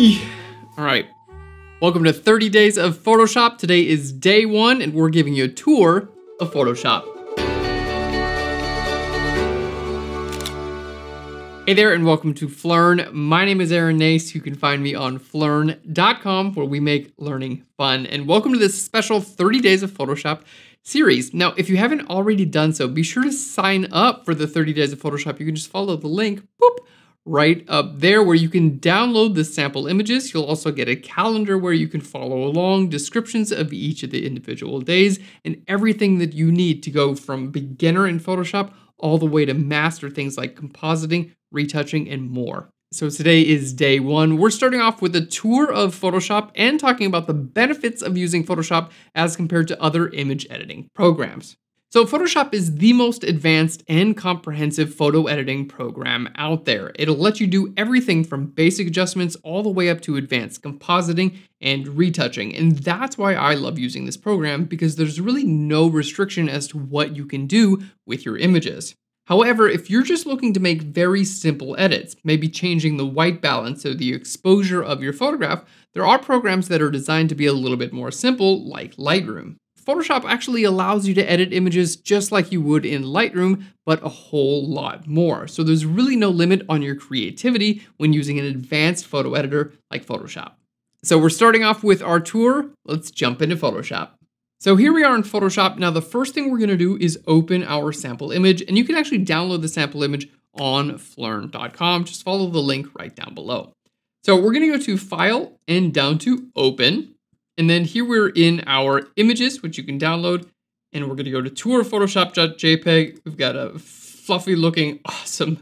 All right. Welcome to 30 Days of Photoshop. Today is day one, and we're giving you a tour of Photoshop. Hey there, and welcome to Phlearn. My name is Aaron Nace. You can find me on phlearn.com, where we make learning fun. And welcome to this special 30 Days of Photoshop series. Now, if you haven't already done so, be sure to sign up for the 30 Days of Photoshop. You can just follow the link, boop, right up there where you can download the sample images. You'll also get a calendar where you can follow along, descriptions of each of the individual days, and everything that you need to go from beginner in Photoshop all the way to master things like compositing, retouching, and more. So today is day one. We're starting off with a tour of Photoshop and talking about the benefits of using Photoshop as compared to other image editing programs. So Photoshop is the most advanced and comprehensive photo editing program out there. It'll let you do everything from basic adjustments all the way up to advanced compositing and retouching. And that's why I love using this program because there's really no restriction as to what you can do with your images. However, if you're just looking to make very simple edits, maybe changing the white balance or the exposure of your photograph, there are programs that are designed to be a little bit more simple, like Lightroom. Photoshop actually allows you to edit images just like you would in Lightroom, but a whole lot more. So there's really no limit on your creativity when using an advanced photo editor like Photoshop. So we're starting off with our tour. Let's jump into Photoshop. So here we are in Photoshop. Now the first thing we're gonna do is open our sample image and you can actually download the sample image on phlearn.com. Just follow the link right down below. So we're gonna go to File and down to Open. And then here we're in our images, which you can download. And we're gonna go to tourphotoshop.jpg. We've got a fluffy looking, awesome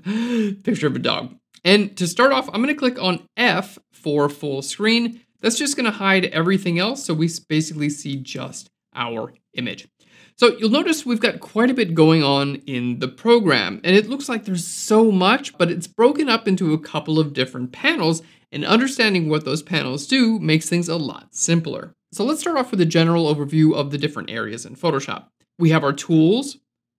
picture of a dog. And to start off, I'm gonna click on F for full screen. That's just gonna hide everything else. So we basically see just our image. So you'll notice we've got quite a bit going on in the program, and it looks like there's so much, but it's broken up into a couple of different panels, and understanding what those panels do makes things a lot simpler. So let's start off with a general overview of the different areas in Photoshop. We have our tools,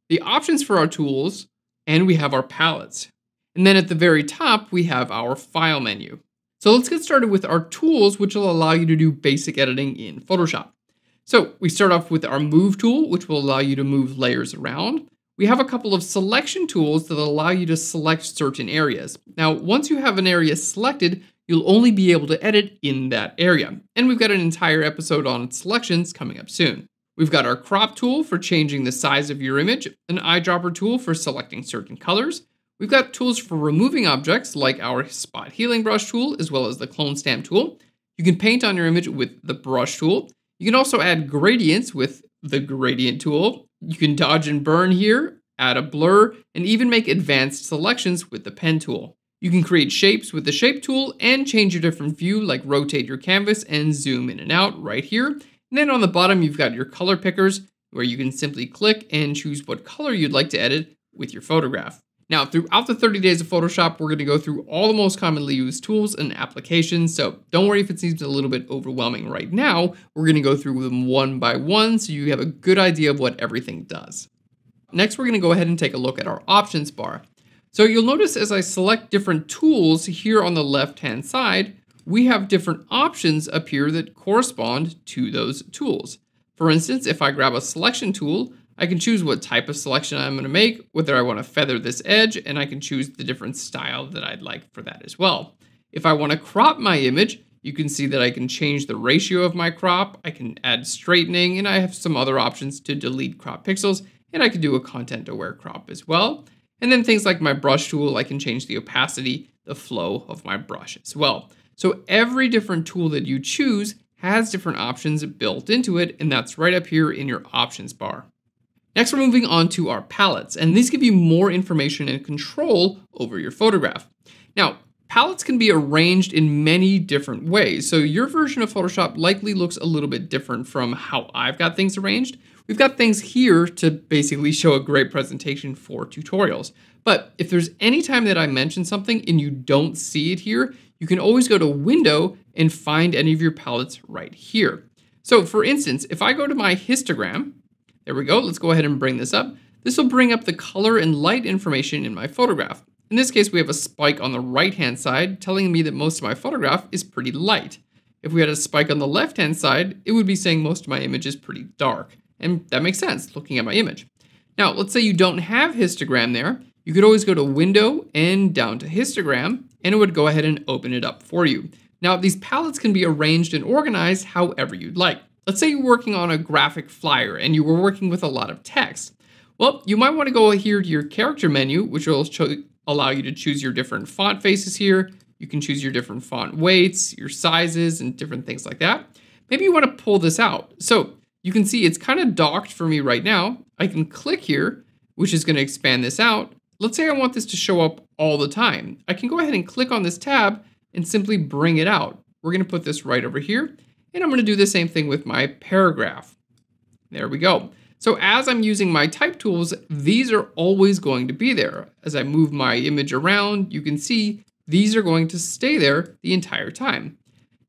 the options for our tools, and we have our palettes. And then at the very top, we have our file menu. So let's get started with our tools, which will allow you to do basic editing in Photoshop. So we start off with our move tool, which will allow you to move layers around. We have a couple of selection tools that allow you to select certain areas. Now, once you have an area selected, you'll only be able to edit in that area. And we've got an entire episode on selections coming up soon. We've got our crop tool for changing the size of your image, an eyedropper tool for selecting certain colors. We've got tools for removing objects like our spot healing brush tool, as well as the clone stamp tool. You can paint on your image with the brush tool. You can also add gradients with the gradient tool. You can dodge and burn here, add a blur, and even make advanced selections with the pen tool. You can create shapes with the shape tool and change your different view like rotate your canvas and zoom in and out right here. And then on the bottom, you've got your color pickers where you can simply click and choose what color you'd like to edit with your photograph. Now, throughout the 30 days of Photoshop, we're gonna go through all the most commonly used tools and applications, so don't worry if it seems a little bit overwhelming right now. We're gonna go through them one by one so you have a good idea of what everything does. Next, we're gonna go ahead and take a look at our options bar. So you'll notice as I select different tools here on the left-hand side, we have different options appear that correspond to those tools. For instance, if I grab a selection tool, I can choose what type of selection I'm going to make, whether I want to feather this edge, and I can choose the different style that I'd like for that as well. If I want to crop my image, you can see that I can change the ratio of my crop, I can add straightening, and I have some other options to delete crop pixels, and I can do a content aware crop as well. And then things like my brush tool, I can change the opacity, the flow of my brush as well. So every different tool that you choose has different options built into it, and that's right up here in your options bar. Next, we're moving on to our palettes, and these give you more information and control over your photograph. Now, palettes can be arranged in many different ways, so your version of Photoshop likely looks a little bit different from how I've got things arranged, We've got things here to basically show a great presentation for tutorials. But if there's any time that I mention something and you don't see it here, you can always go to Window and find any of your palettes right here. So for instance, if I go to my histogram, there we go, let's go ahead and bring this up. This will bring up the color and light information in my photograph. In this case, we have a spike on the right-hand side telling me that most of my photograph is pretty light. If we had a spike on the left-hand side, it would be saying most of my image is pretty dark. And that makes sense looking at my image. Now, let's say you don't have histogram there. You could always go to Window and down to Histogram, and it would go ahead and open it up for you. Now, these palettes can be arranged and organized however you'd like. Let's say you're working on a graphic flyer and you were working with a lot of text. Well, you might want to go here to your character menu, which will allow you to choose your different font faces here. You can choose your different font weights, your sizes, and different things like that. Maybe you want to pull this out. So you can see it's kind of docked for me right now. I can click here, which is going to expand this out. Let's say I want this to show up all the time. I can go ahead and click on this tab and simply bring it out. We're going to put this right over here, and I'm going to do the same thing with my paragraph. There we go. So as I'm using my type tools, these are always going to be there. As I move my image around, you can see these are going to stay there the entire time.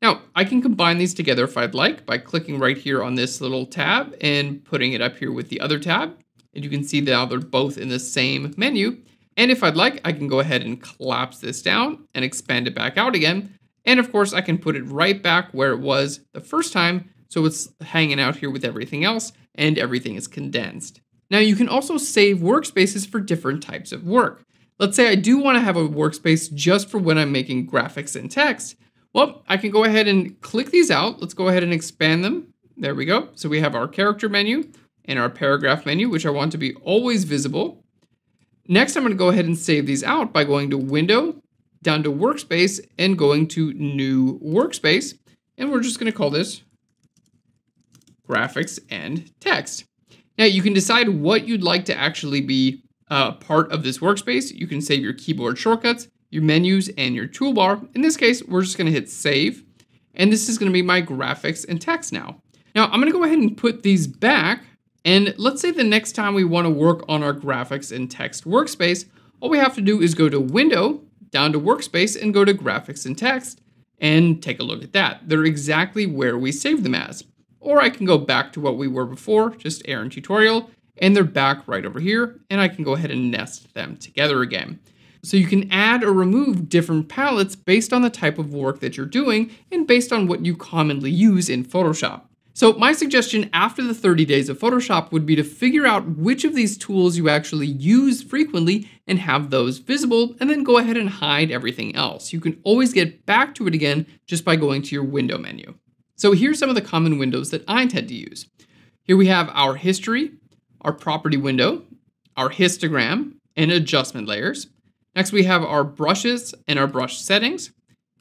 Now, I can combine these together if I'd like by clicking right here on this little tab and putting it up here with the other tab. And you can see now they're both in the same menu. And if I'd like, I can go ahead and collapse this down and expand it back out again. And of course, I can put it right back where it was the first time, so it's hanging out here with everything else, and everything is condensed. Now you can also save workspaces for different types of work. Let's say I do want to have a workspace just for when I'm making graphics and text. Well, I can go ahead and click these out. Let's go ahead and expand them. There we go. So we have our character menu and our paragraph menu, which I want to be always visible. Next, I'm going to go ahead and save these out by going to Window, down to Workspace, and going to New Workspace. And we're just going to call this Graphics and Text. Now, you can decide what you'd like to actually be uh, part of this workspace. You can save your keyboard shortcuts, your menus, and your toolbar. In this case, we're just going to hit Save. And this is going to be my graphics and text now. Now, I'm going to go ahead and put these back and let's say the next time we want to work on our graphics and text workspace, all we have to do is go to Window, down to Workspace, and go to Graphics and Text, and take a look at that. They're exactly where we saved them as. Or I can go back to what we were before, just Aaron Tutorial, and they're back right over here, and I can go ahead and nest them together again. So you can add or remove different palettes based on the type of work that you're doing and based on what you commonly use in Photoshop. So my suggestion after the 30 days of Photoshop would be to figure out which of these tools you actually use frequently and have those visible, and then go ahead and hide everything else. You can always get back to it again just by going to your window menu. So here's some of the common windows that I tend to use. Here we have our history, our property window, our histogram, and adjustment layers. Next we have our brushes and our brush settings.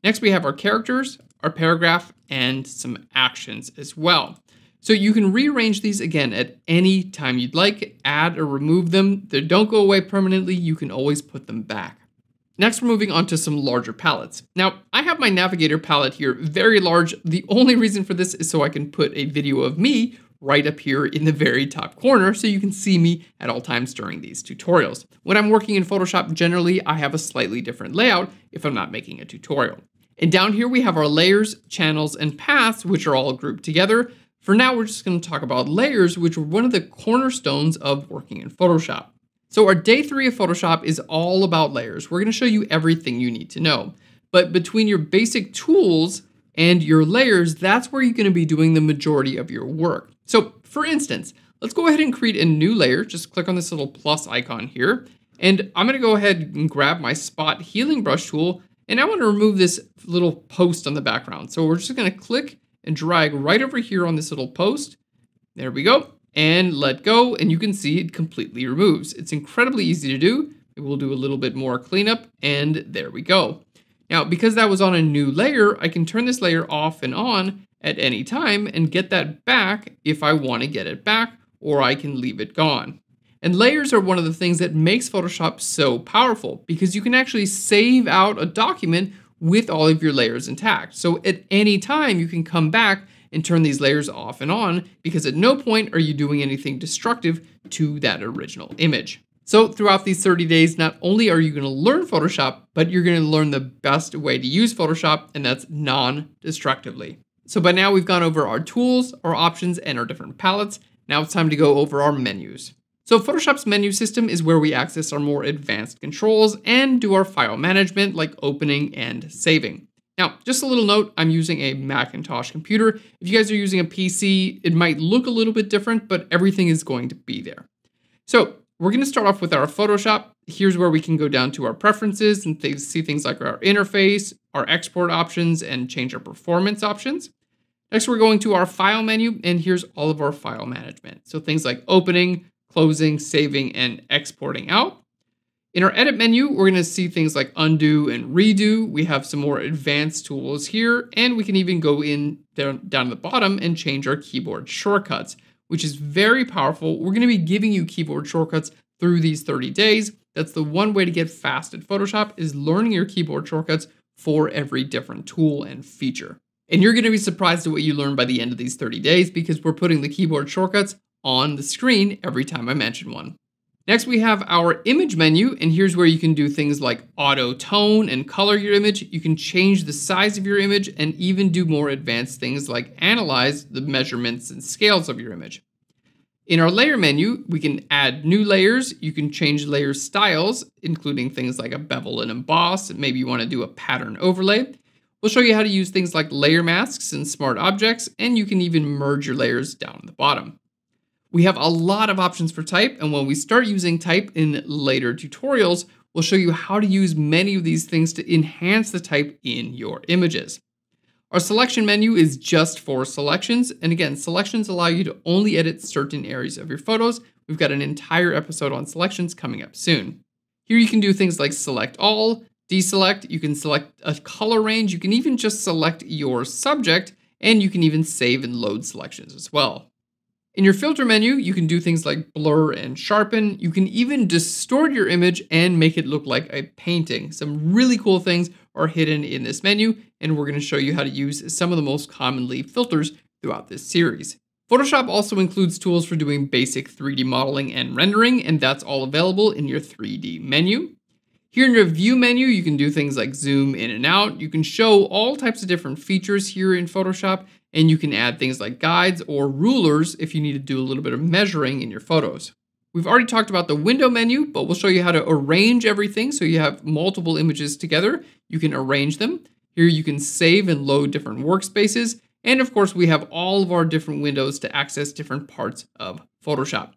Next we have our characters, our paragraph, and some actions as well. So you can rearrange these again at any time you'd like, add or remove them. They don't go away permanently, you can always put them back. Next, we're moving on to some larger palettes. Now, I have my Navigator palette here, very large. The only reason for this is so I can put a video of me right up here in the very top corner so you can see me at all times during these tutorials. When I'm working in Photoshop, generally I have a slightly different layout if I'm not making a tutorial. And down here we have our layers, channels, and paths, which are all grouped together. For now, we're just gonna talk about layers, which are one of the cornerstones of working in Photoshop. So our day three of Photoshop is all about layers. We're gonna show you everything you need to know. But between your basic tools and your layers, that's where you're gonna be doing the majority of your work. So for instance, let's go ahead and create a new layer. Just click on this little plus icon here. And I'm gonna go ahead and grab my spot healing brush tool and I want to remove this little post on the background. So we're just going to click and drag right over here on this little post. There we go. And let go. And you can see it completely removes. It's incredibly easy to do. We'll do a little bit more cleanup. And there we go. Now, because that was on a new layer, I can turn this layer off and on at any time and get that back if I want to get it back, or I can leave it gone. And layers are one of the things that makes Photoshop so powerful because you can actually save out a document with all of your layers intact. So at any time, you can come back and turn these layers off and on because at no point are you doing anything destructive to that original image. So throughout these 30 days, not only are you gonna learn Photoshop, but you're gonna learn the best way to use Photoshop, and that's non-destructively. So by now we've gone over our tools, our options, and our different palettes. Now it's time to go over our menus. So Photoshop's menu system is where we access our more advanced controls and do our file management like opening and saving. Now, just a little note, I'm using a Macintosh computer. If you guys are using a PC, it might look a little bit different, but everything is going to be there. So we're gonna start off with our Photoshop. Here's where we can go down to our preferences and th see things like our interface, our export options, and change our performance options. Next, we're going to our file menu, and here's all of our file management. So things like opening, closing, saving, and exporting out. In our edit menu, we're going to see things like undo and redo. We have some more advanced tools here, and we can even go in down, down at the bottom and change our keyboard shortcuts, which is very powerful. We're going to be giving you keyboard shortcuts through these 30 days. That's the one way to get fast at Photoshop is learning your keyboard shortcuts for every different tool and feature. And you're going to be surprised at what you learn by the end of these 30 days because we're putting the keyboard shortcuts on the screen every time I mention one. Next, we have our image menu, and here's where you can do things like auto tone and color your image. You can change the size of your image and even do more advanced things like analyze the measurements and scales of your image. In our layer menu, we can add new layers. You can change layer styles, including things like a bevel and emboss. And maybe you want to do a pattern overlay. We'll show you how to use things like layer masks and smart objects, and you can even merge your layers down at the bottom. We have a lot of options for type, and when we start using type in later tutorials, we'll show you how to use many of these things to enhance the type in your images. Our selection menu is just for selections, and again, selections allow you to only edit certain areas of your photos. We've got an entire episode on selections coming up soon. Here you can do things like select all, deselect, you can select a color range, you can even just select your subject, and you can even save and load selections as well. In your filter menu, you can do things like blur and sharpen. You can even distort your image and make it look like a painting. Some really cool things are hidden in this menu, and we're gonna show you how to use some of the most commonly filters throughout this series. Photoshop also includes tools for doing basic 3D modeling and rendering, and that's all available in your 3D menu. Here in your view menu, you can do things like zoom in and out. You can show all types of different features here in Photoshop, and you can add things like guides or rulers if you need to do a little bit of measuring in your photos. We've already talked about the window menu, but we'll show you how to arrange everything so you have multiple images together. You can arrange them. Here you can save and load different workspaces. And of course, we have all of our different windows to access different parts of Photoshop.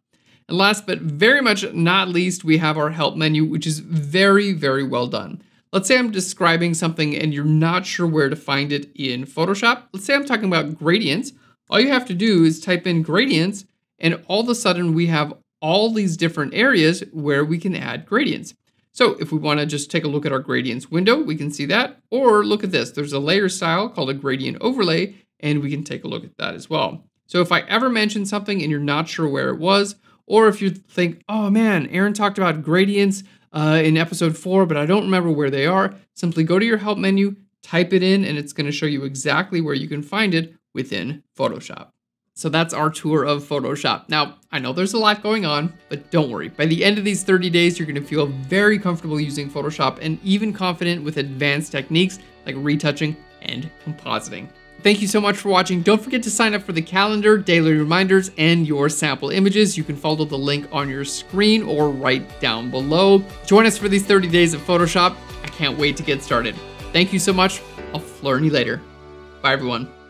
And last but very much not least, we have our help menu, which is very, very well done. Let's say I'm describing something and you're not sure where to find it in Photoshop. Let's say I'm talking about gradients. All you have to do is type in gradients and all of a sudden we have all these different areas where we can add gradients. So if we want to just take a look at our gradients window, we can see that. Or look at this, there's a layer style called a gradient overlay, and we can take a look at that as well. So if I ever mention something and you're not sure where it was, or if you think, oh man, Aaron talked about gradients uh, in episode four, but I don't remember where they are, simply go to your help menu, type it in, and it's going to show you exactly where you can find it within Photoshop. So that's our tour of Photoshop. Now, I know there's a lot going on, but don't worry. By the end of these 30 days, you're gonna feel very comfortable using Photoshop and even confident with advanced techniques like retouching and compositing. Thank you so much for watching. Don't forget to sign up for the calendar, daily reminders, and your sample images. You can follow the link on your screen or right down below. Join us for these 30 days of Photoshop. I can't wait to get started. Thank you so much. I'll learn you later. Bye, everyone.